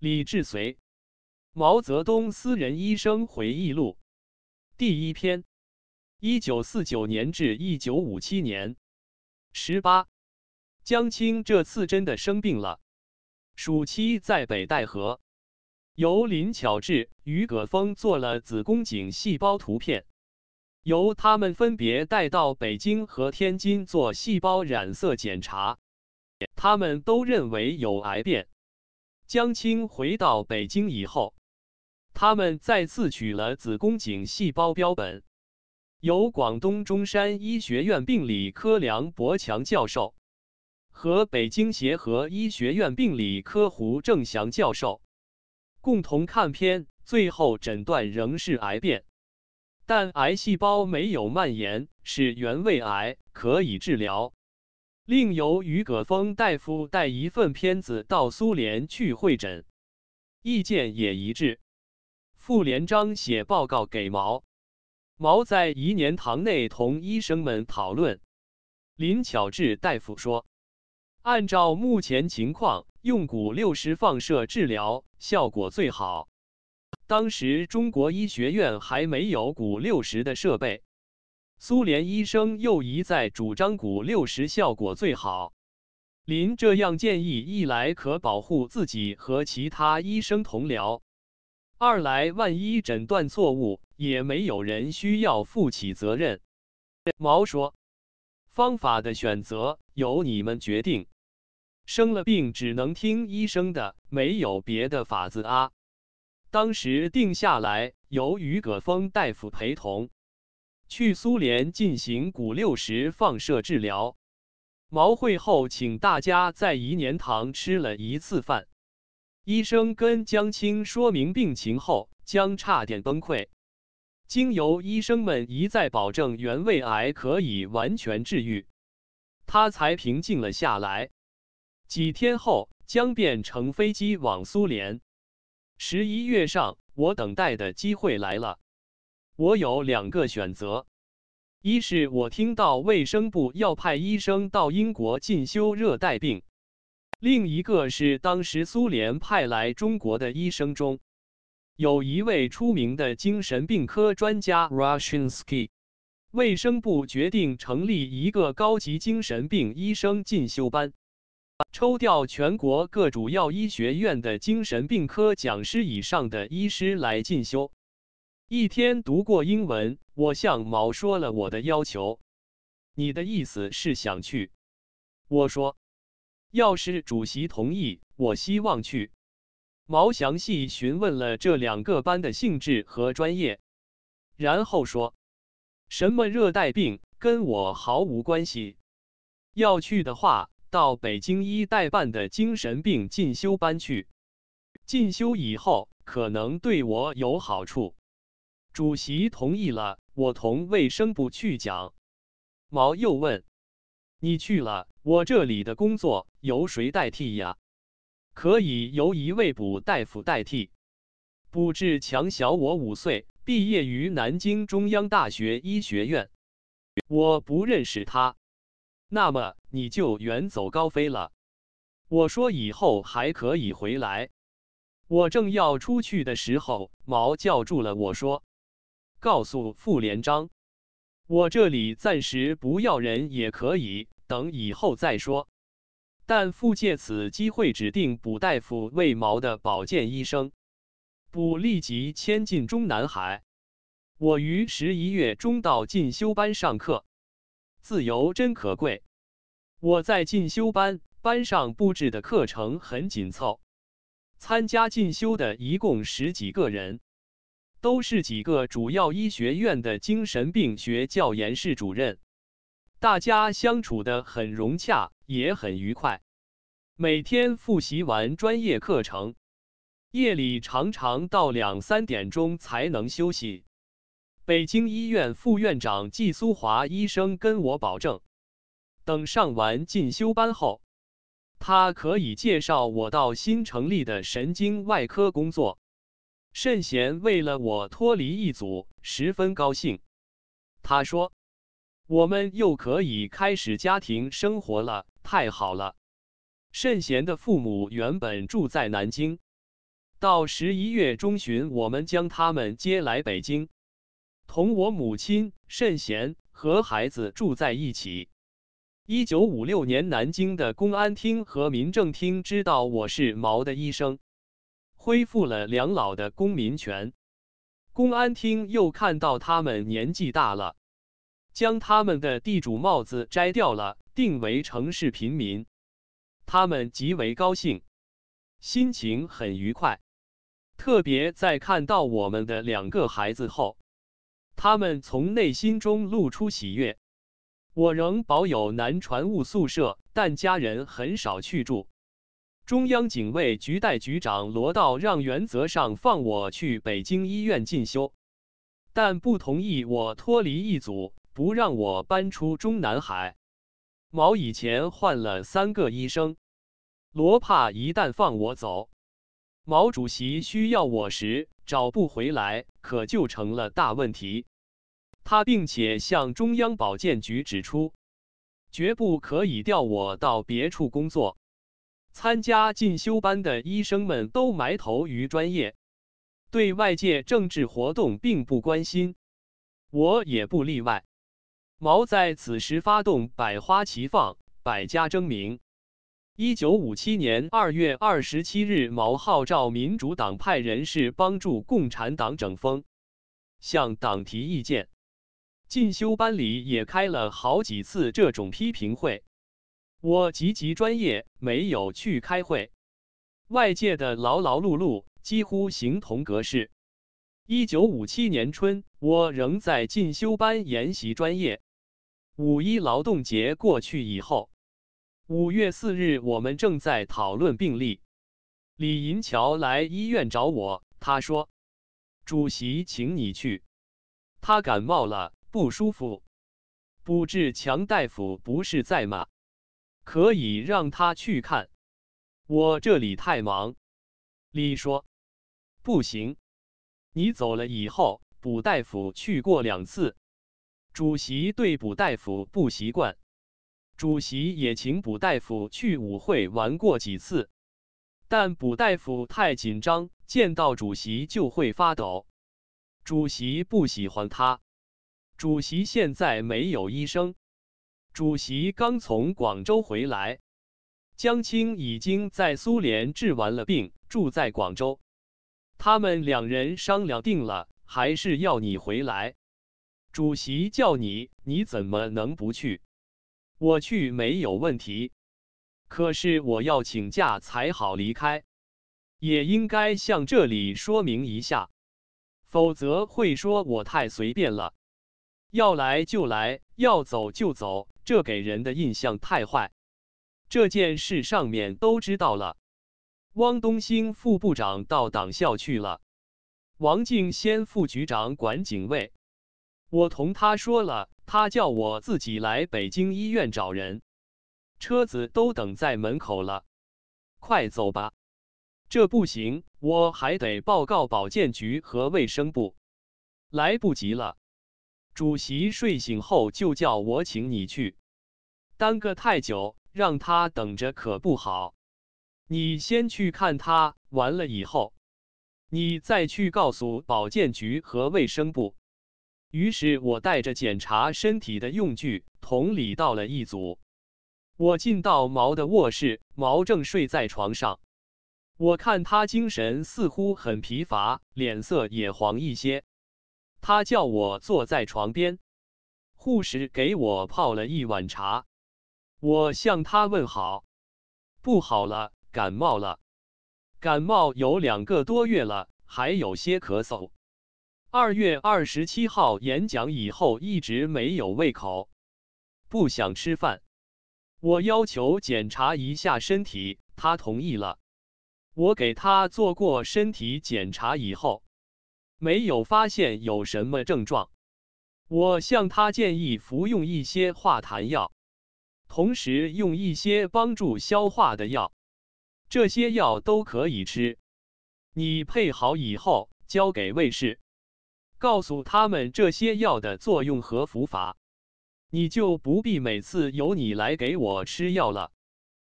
李志随，毛泽东私人医生回忆录，第一篇，一九四九年至一九五七年，十八，江青这次真的生病了，暑期在北戴河，由林巧稚、于葛峰做了子宫颈细胞图片，由他们分别带到北京和天津做细胞染色检查，他们都认为有癌变。江青回到北京以后，他们再次取了子宫颈细胞标本，由广东中山医学院病理科梁伯强教授和北京协和医学院病理科胡正祥教授共同看片，最后诊断仍是癌变，但癌细胞没有蔓延，是原位癌，可以治疗。另由于葛峰大夫带一份片子到苏联去会诊，意见也一致。傅连璋写报告给毛，毛在颐年堂内同医生们讨论。林巧稚大夫说：“按照目前情况，用钴六十放射治疗效果最好。当时中国医学院还没有钴六十的设备。”苏联医生又一再主张骨六十效果最好。林这样建议，一来可保护自己和其他医生同僚；二来万一诊断错误，也没有人需要负起责任。毛说：“方法的选择由你们决定，生了病只能听医生的，没有别的法子啊。”当时定下来，由于葛峰大夫陪同。去苏联进行钴六十放射治疗。毛会后，请大家在颐年堂吃了一次饭。医生跟江青说明病情后，江差点崩溃。经由医生们一再保证原位癌可以完全治愈，他才平静了下来。几天后，江便乘飞机往苏联。十一月上，我等待的机会来了。我有两个选择：一是我听到卫生部要派医生到英国进修热带病；另一个是当时苏联派来中国的医生中，有一位出名的精神病科专家 Rushinsky。卫生部决定成立一个高级精神病医生进修班，抽调全国各主要医学院的精神病科讲师以上的医师来进修。一天读过英文，我向毛说了我的要求。你的意思是想去？我说，要是主席同意，我希望去。毛详细询问了这两个班的性质和专业，然后说，什么热带病跟我毫无关系。要去的话，到北京医代办的精神病进修班去。进修以后，可能对我有好处。主席同意了，我同卫生部去讲。毛又问：“你去了，我这里的工作由谁代替呀？”可以由一位补大夫代替。卜志强小我五岁，毕业于南京中央大学医学院。我不认识他。那么你就远走高飞了。我说以后还可以回来。我正要出去的时候，毛叫住了我说。告诉傅连璋，我这里暂时不要人也可以，等以后再说。但傅借此机会指定卜大夫为毛的保健医生，卜立即迁进中南海。我于十一月中到进修班上课，自由真可贵。我在进修班班上布置的课程很紧凑，参加进修的一共十几个人。都是几个主要医学院的精神病学教研室主任，大家相处的很融洽，也很愉快。每天复习完专业课程，夜里常常到两三点钟才能休息。北京医院副院长季苏华医生跟我保证，等上完进修班后，他可以介绍我到新成立的神经外科工作。圣贤为了我脱离一组，十分高兴。他说：“我们又可以开始家庭生活了，太好了。”圣贤的父母原本住在南京，到十一月中旬，我们将他们接来北京，同我母亲慎贤和孩子住在一起。一九五六年，南京的公安厅和民政厅知道我是毛的医生，恢复了两老的公民权。公安厅又看到他们年纪大了，将他们的地主帽子摘掉了，定为城市平民。他们极为高兴，心情很愉快。特别在看到我们的两个孩子后，他们从内心中露出喜悦。我仍保有南船务宿舍，但家人很少去住。中央警卫局代局长罗道让原则上放我去北京医院进修，但不同意我脱离一组，不让我搬出中南海。毛以前换了三个医生，罗怕一旦放我走。毛主席需要我时找不回来，可就成了大问题。他并且向中央保健局指出，绝不可以调我到别处工作。参加进修班的医生们都埋头于专业，对外界政治活动并不关心，我也不例外。毛在此时发动百花齐放，百家争鸣。一九五七年二月二十七日，毛号召民主党派人士帮助共产党整风，向党提意见。进修班里也开了好几次这种批评会。我积极专业，没有去开会。外界的劳劳碌碌几乎形同格式。一九五七年春，我仍在进修班研习专业。五一劳动节过去以后。五月四日，我们正在讨论病例。李银桥来医院找我，他说：“主席请你去，他感冒了，不舒服。卜志强大夫不是在吗？可以让他去看。我这里太忙。”李说：“不行，你走了以后，卜大夫去过两次，主席对卜大夫不习惯。”主席也请卜大夫去舞会玩过几次，但卜大夫太紧张，见到主席就会发抖。主席不喜欢他。主席现在没有医生。主席刚从广州回来，江青已经在苏联治完了病，住在广州。他们两人商量定了，还是要你回来。主席叫你，你怎么能不去？我去没有问题，可是我要请假才好离开，也应该向这里说明一下，否则会说我太随便了。要来就来，要走就走，这给人的印象太坏。这件事上面都知道了。汪东兴副部长到党校去了，王敬先副局长管警卫，我同他说了。他叫我自己来北京医院找人，车子都等在门口了，快走吧。这不行，我还得报告保健局和卫生部，来不及了。主席睡醒后就叫我请你去，耽搁太久，让他等着可不好。你先去看他，完了以后，你再去告诉保健局和卫生部。于是我带着检查身体的用具，同理到了一组。我进到毛的卧室，毛正睡在床上。我看他精神似乎很疲乏，脸色也黄一些。他叫我坐在床边，护士给我泡了一碗茶。我向他问好。不好了，感冒了。感冒有两个多月了，还有些咳嗽。二月二十七号演讲以后，一直没有胃口，不想吃饭。我要求检查一下身体，他同意了。我给他做过身体检查以后，没有发现有什么症状。我向他建议服用一些化痰药，同时用一些帮助消化的药，这些药都可以吃。你配好以后交给卫士。告诉他们这些药的作用和服法，你就不必每次由你来给我吃药了。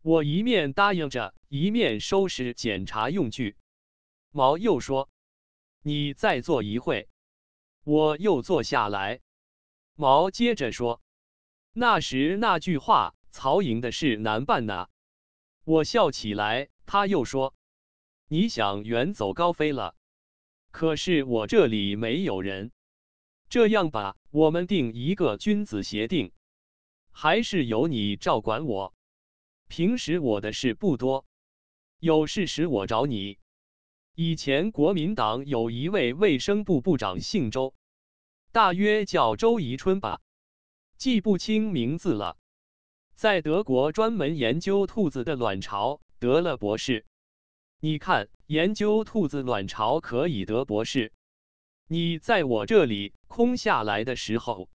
我一面答应着，一面收拾检查用具。毛又说：“你再坐一会。”我又坐下来。毛接着说：“那时那句话，曹营的事难办呐。”我笑起来。他又说：“你想远走高飞了，可是我这里没有人。这样吧，我们定一个君子协定，还是由你照管我。平时我的事不多，有事时我找你。以前国民党有一位卫生部部长，姓周。”大约叫周宜春吧，记不清名字了。在德国专门研究兔子的卵巢，得了博士。你看，研究兔子卵巢可以得博士。你在我这里空下来的时候，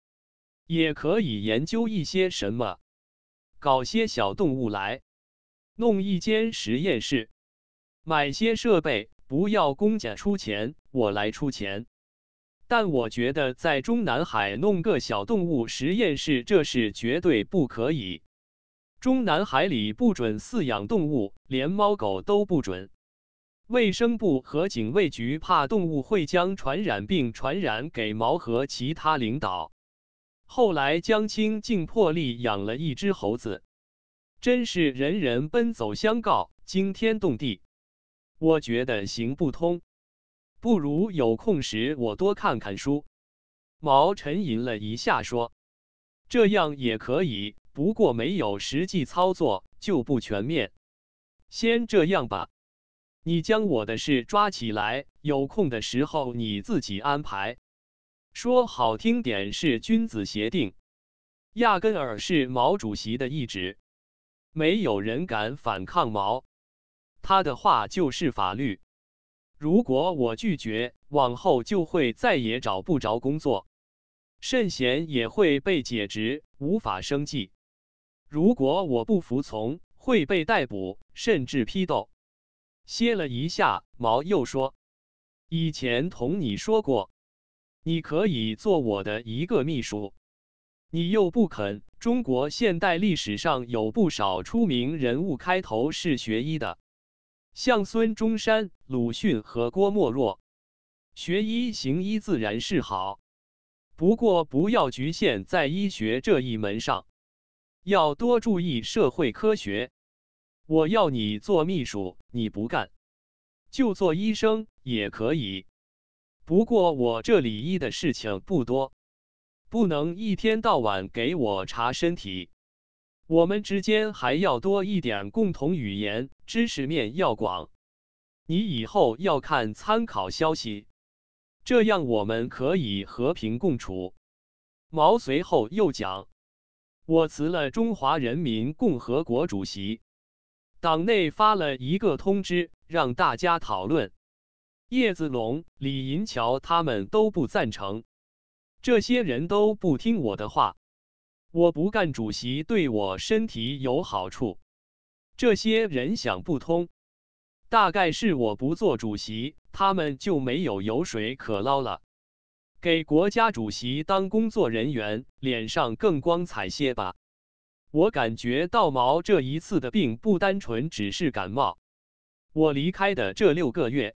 也可以研究一些什么，搞些小动物来，弄一间实验室，买些设备，不要公家出钱，我来出钱。但我觉得在中南海弄个小动物实验室，这是绝对不可以。中南海里不准饲养动物，连猫狗都不准。卫生部和警卫局怕动物会将传染病传染给毛和其他领导。后来江青竟破例养了一只猴子，真是人人奔走相告，惊天动地。我觉得行不通。不如有空时我多看看书。毛沉吟了一下，说：“这样也可以，不过没有实际操作就不全面。先这样吧，你将我的事抓起来，有空的时候你自己安排。说好听点是君子协定，压根儿是毛主席的意志，没有人敢反抗毛，他的话就是法律。”如果我拒绝，往后就会再也找不着工作，圣贤也会被解职，无法生计。如果我不服从，会被逮捕，甚至批斗。歇了一下，毛又说：“以前同你说过，你可以做我的一个秘书，你又不肯。中国现代历史上有不少出名人物，开头是学医的。”像孙中山、鲁迅和郭沫若，学医行医自然是好，不过不要局限在医学这一门上，要多注意社会科学。我要你做秘书，你不干，就做医生也可以。不过我这里医的事情不多，不能一天到晚给我查身体。我们之间还要多一点共同语言，知识面要广。你以后要看参考消息，这样我们可以和平共处。毛随后又讲：“我辞了中华人民共和国主席，党内发了一个通知，让大家讨论。叶子龙、李银桥他们都不赞成，这些人都不听我的话。”我不干主席对我身体有好处，这些人想不通，大概是我不做主席，他们就没有油水可捞了。给国家主席当工作人员，脸上更光彩些吧。我感觉到毛这一次的病不单纯只是感冒。我离开的这六个月，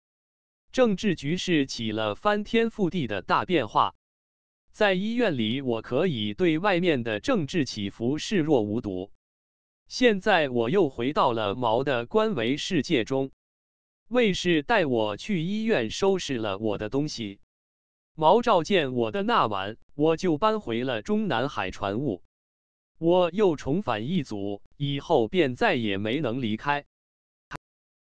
政治局势起了翻天覆地的大变化。在医院里，我可以对外面的政治起伏视若无睹。现在我又回到了毛的官维世界中。卫士带我去医院收拾了我的东西。毛召见我的那晚，我就搬回了中南海船务。我又重返一组，以后便再也没能离开。